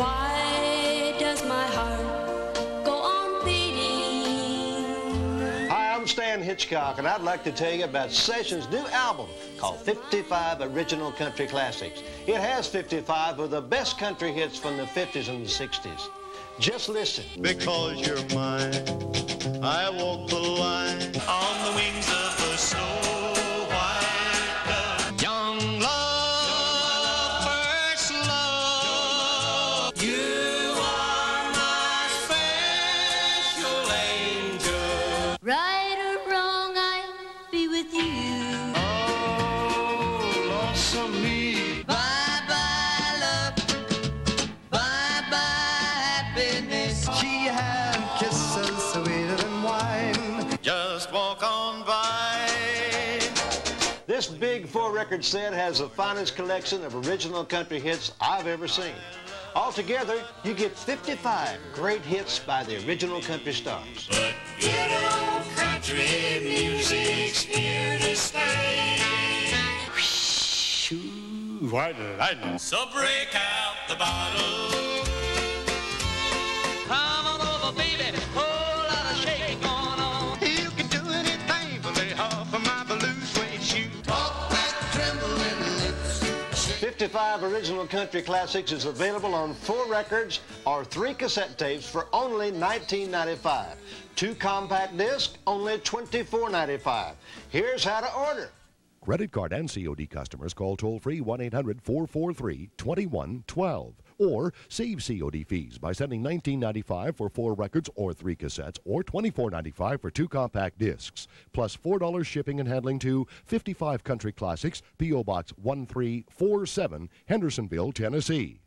Why does my heart go on beating? Hi, I'm Stan Hitchcock, and I'd like to tell you about Sessions' new album called 55 Original Country Classics. It has 55 of the best country hits from the 50s and the 60s. Just listen. Because you're mine, I walk the line This big four record set has the finest collection of original country hits I've ever seen. Altogether, you get 55 great hits by the original country stars. But good old country music's here to stay. White lightning. So break out the bottle. 55 original country classics is available on four records or three cassette tapes for only $19.95. Two compact discs, only $24.95. Here's how to order. Credit card and COD customers call toll free 1 800 443 2112 or save COD fees by sending $19.95 for four records or three cassettes or $24.95 for two compact discs, plus $4 shipping and handling to 55 Country Classics, P.O. Box 1347, Hendersonville, Tennessee.